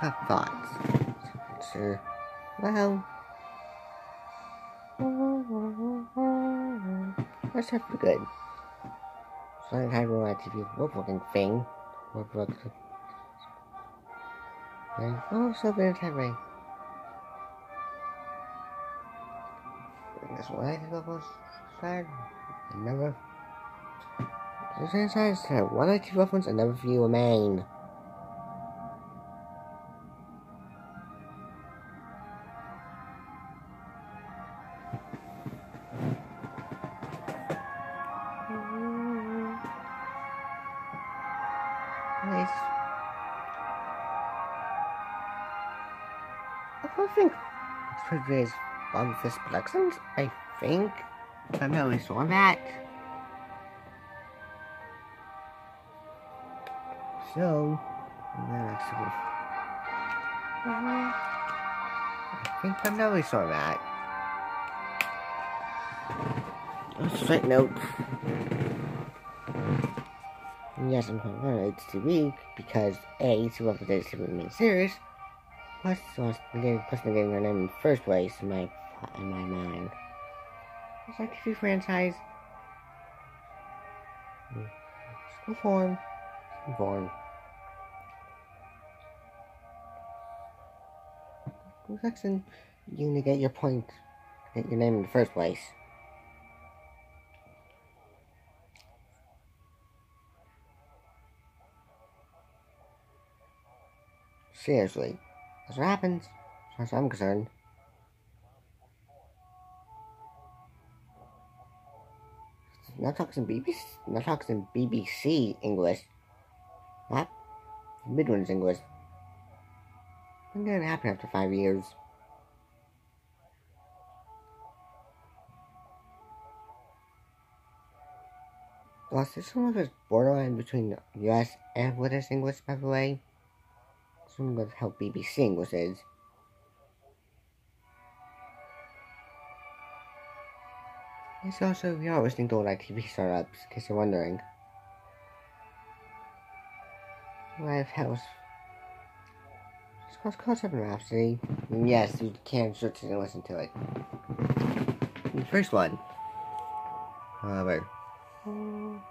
have thoughts. Sir, well, that's not good. So I had one TV, what fucking thing? What fucking thing? Oh, so very heavy. That's why I think I was sad. Never. This is. One or two reference, I never feel I think good on this productions, I think. I'm not really sure that. So, that's I think I'm not really sure on that. Straight note. Yes, I'm calling it HTV because A, two of the days to remain serious. Plus, plus getting getting her name in the first place in my in my mind. It's like TV franchise. School form. School form. School section. You need to get your point. Get your name in the first place. Seriously. That's what happens. As far as I'm concerned. Not talking BBC, not talking BBC English. Not Midlands English. What's gonna happen after five years? Plus, this one was borderline between US and British English, by the way. Some of how BBC English is. It's also, we are listening to all like TV startups, in case you're wondering. Live House. It's called Concept Rhapsody. And yes, you can search it and listen to it. The first one, however, uh, you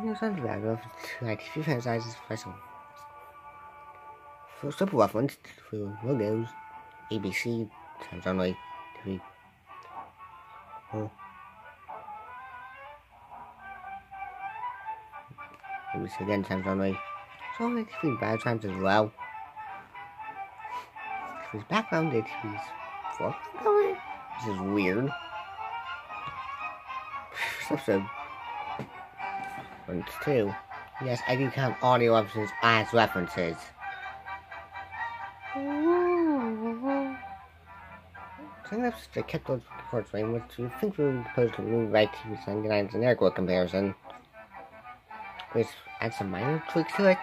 know, something enough to like TV franchises for some for simple reference for logos, ABC, Times Only, TV. Oh. ABC again, Times Only. So like TV bad times as well. TV's background, TV's fork color. This is weird. Episode. One, two. Yes, I do count audio references as references. I is a cathode chord frame which we think we're supposed to move right to the sign an comparison, which adds some minor tweaks to it.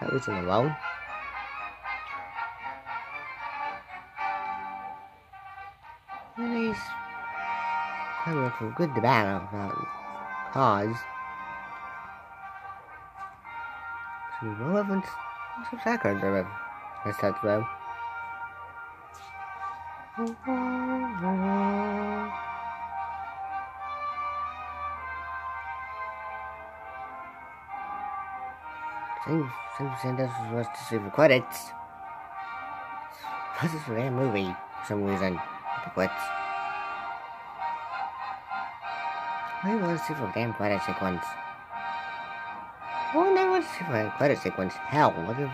That wasn't alone. Anyways, I went from good to bad about Oz. So, no some of sacrifice, I said to. 100% of was to super credits. This is a rare movie for some reason. What? Why was super damn credit sequence? Well, that was super credit sequence. Hell, what if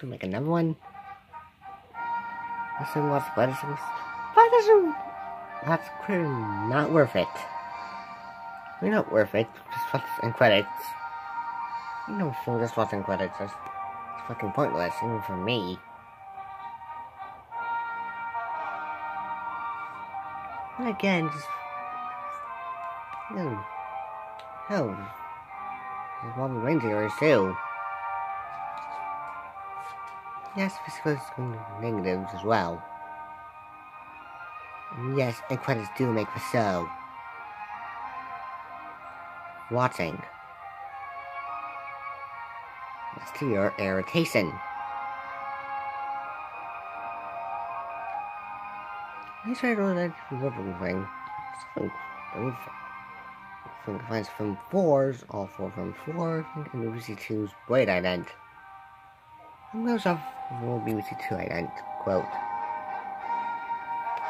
to make another one? In Las Vegas. That doesn't. That's clearly not worth it. We're not worth it. Just what's in credits. You know, so what's in credits. That's it's fucking pointless, even for me. And again, just. No. Hell. There's Robin Reindeer too. Yes, was negatives as well. Yes, and credits do make for so. Watching. To your irritation. I tried to that rubber thing. So, I it finds from fours, all four from four, and BBC 2's Bright Ident. And those are for BBC 2 Ident. Quote,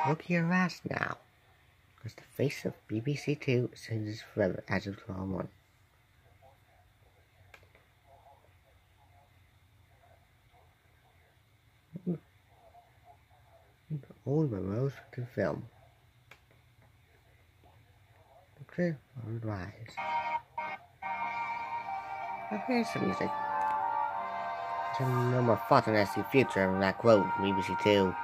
Look your ass now, because the face of BBC Two changes forever as of tomorrow morning. Hmm. Old memories to film. Okay, rise. Here's some music. There's no more thought on the future in that quote from BBC Two.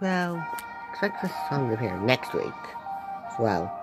Well, expect this song to appear next week as well.